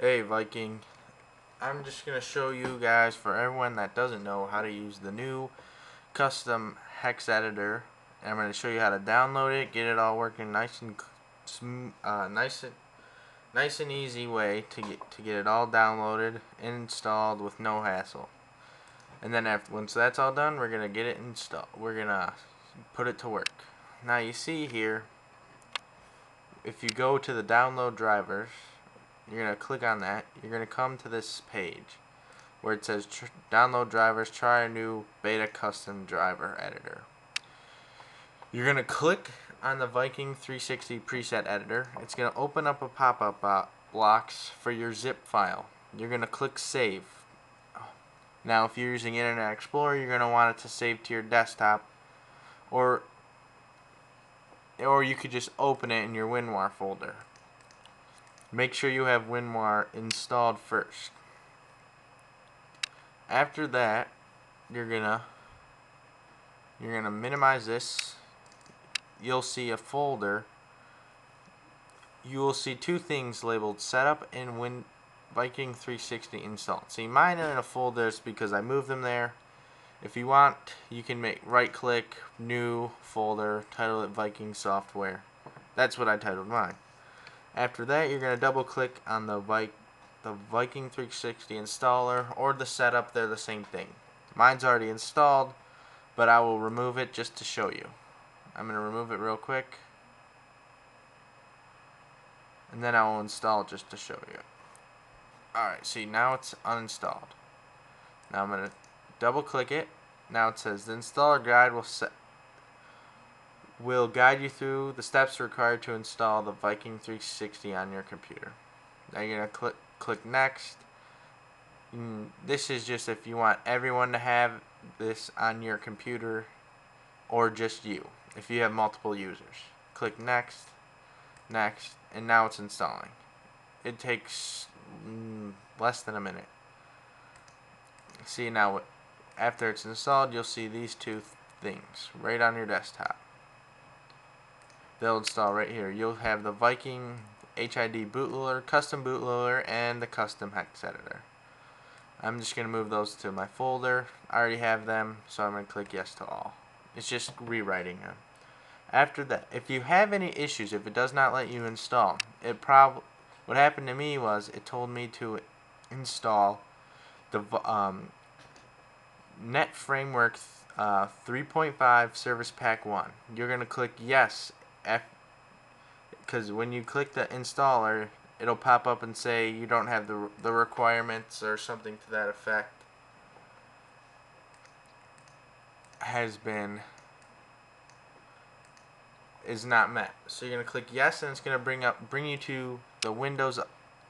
Hey Viking, I'm just going to show you guys, for everyone that doesn't know, how to use the new custom hex editor. And I'm going to show you how to download it, get it all working nice and uh, nice and nice and easy way to get to get it all downloaded, and installed with no hassle. And then after once that's all done, we're gonna get it installed. We're gonna put it to work. Now you see here, if you go to the download drivers you're going to click on that. You're going to come to this page where it says download drivers, try a new beta custom driver editor. You're going to click on the Viking 360 preset editor. It's going to open up a pop-up uh, box for your zip file. You're going to click save. Now if you're using Internet Explorer, you're going to want it to save to your desktop or or you could just open it in your WinRAR folder. Make sure you have WinRAR installed first. After that, you're gonna you're gonna minimize this. You'll see a folder. You will see two things labeled Setup and Win Viking 360 installed. See, mine are in a folder because I moved them there. If you want, you can make right click, new folder, title it Viking software. That's what I titled mine. After that, you're going to double click on the, Vi the Viking 360 installer or the setup. They're the same thing. Mine's already installed, but I will remove it just to show you. I'm going to remove it real quick. And then I will install just to show you. Alright, see now it's uninstalled. Now I'm going to double click it. Now it says the installer guide will set will guide you through the steps required to install the Viking 360 on your computer. Now you're going to click, click next. And mm, this is just if you want everyone to have this on your computer or just you, if you have multiple users. Click next, next, and now it's installing. It takes mm, less than a minute. See now, after it's installed, you'll see these two things right on your desktop they'll install right here. You'll have the Viking HID bootloader, custom bootloader, and the custom hex editor. I'm just going to move those to my folder. I already have them, so I'm going to click yes to all. It's just rewriting them. After that, if you have any issues, if it does not let you install, it prob what happened to me was it told me to install the um, Net Framework uh, 3.5 Service Pack 1. You're going to click yes because when you click the installer it'll pop up and say you don't have the, the requirements or something to that effect. Has been is not met. So you're gonna click yes and it's gonna bring up bring you to the Windows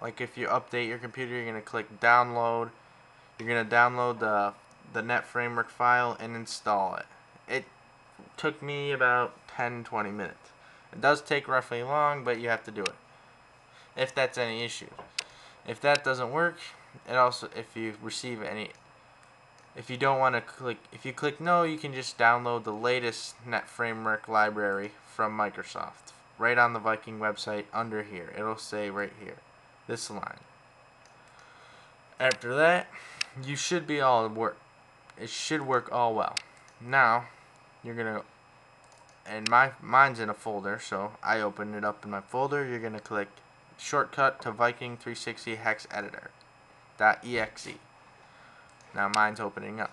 like if you update your computer you're gonna click download. You're gonna download the the net framework file and install it. It took me about 10-20 minutes it does take roughly long, but you have to do it. If that's any issue. If that doesn't work, it also if you receive any if you don't want to click if you click no, you can just download the latest net framework library from Microsoft right on the Viking website under here. It'll say right here. This line. After that, you should be all work. It should work all well. Now, you're going to and my mine's in a folder so I open it up in my folder. You're gonna click shortcut to Viking 360 hex editor .exe now mine's opening up.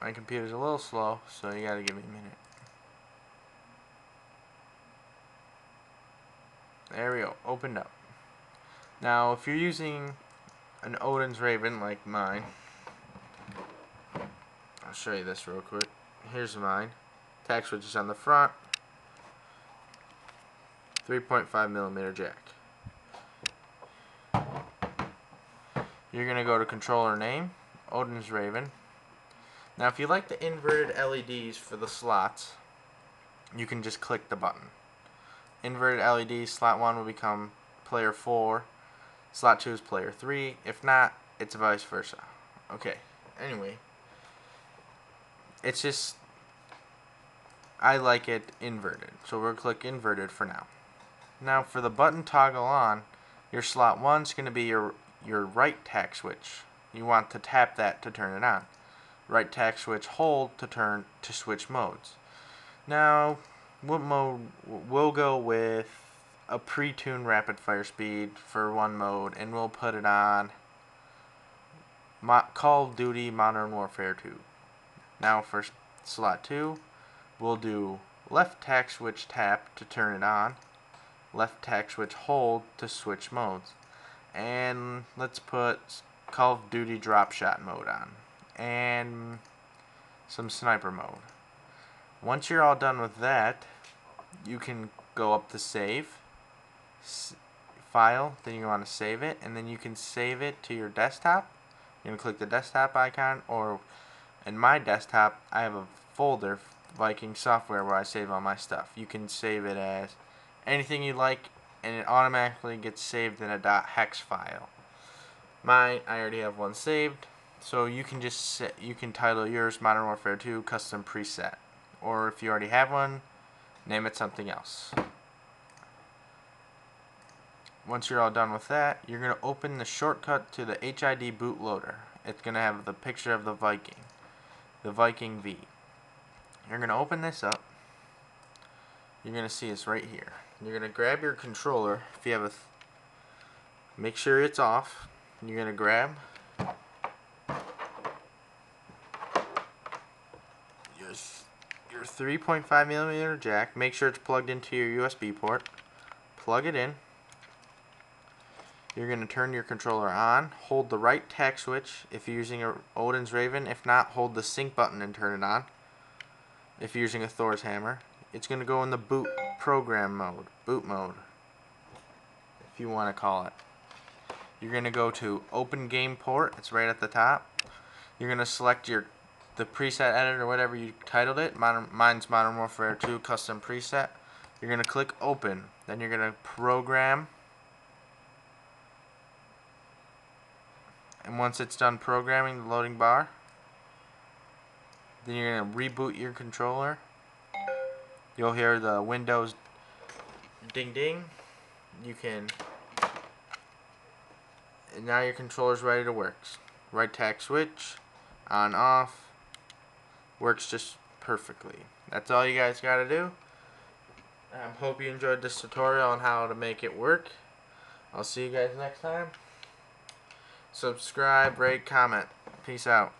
My computer's a little slow so you gotta give me a minute. There we go opened up. Now if you're using an Odin's Raven like mine I'll show you this real quick. Here's mine Tack switch is on the front. 3.5 millimeter jack. You're going to go to controller name, Odin's Raven. Now if you like the inverted LEDs for the slots, you can just click the button. Inverted LED, slot 1 will become player 4, slot 2 is player 3. If not, it's vice versa. Okay, anyway, it's just I like it inverted. So we'll click inverted for now. Now for the button toggle on, Your slot 1 is going to be your, your right tack switch. You want to tap that to turn it on. Right tack switch hold to turn to switch modes. Now, what mode we'll go with a pre-tuned rapid fire speed for one mode and we'll put it on Call of Duty Modern Warfare 2. Now for slot 2, we'll do left tack switch tap to turn it on, left tack switch hold to switch modes. And let's put Call of Duty drop shot mode on and some sniper mode. Once you're all done with that, you can go up to save file, then you want to save it, and then you can save it to your desktop you're going to click the desktop icon or in my desktop I have a folder Viking software where I save all my stuff. You can save it as anything you like and it automatically gets saved in a .hex file. Mine, I already have one saved, so you can just set, you can title yours Modern Warfare 2 Custom Preset. Or if you already have one, name it something else once you're all done with that, you're going to open the shortcut to the HID bootloader. It's going to have the picture of the Viking, the Viking V. You're going to open this up. You're going to see it's right here. You're going to grab your controller. If you have a, make sure it's off. You're going to grab your your 3.5 millimeter jack. Make sure it's plugged into your USB port. Plug it in you're going to turn your controller on, hold the right tack switch if you're using a Odin's Raven. If not, hold the sync button and turn it on. If you're using a Thor's hammer, it's going to go in the boot program mode, boot mode, if you want to call it. You're going to go to Open Game Port. It's right at the top. You're going to select your the preset editor, whatever you titled it. Modern, mine's Modern Warfare 2 Custom Preset. You're going to click Open. Then you're going to program and once it's done programming the loading bar then you're going to reboot your controller. You'll hear the windows ding ding. You can and now your controller's ready to work. Right tack switch on off. Works just perfectly. That's all you guys gotta do. I hope you enjoyed this tutorial on how to make it work. I'll see you guys next time. Subscribe, rate, comment. Peace out.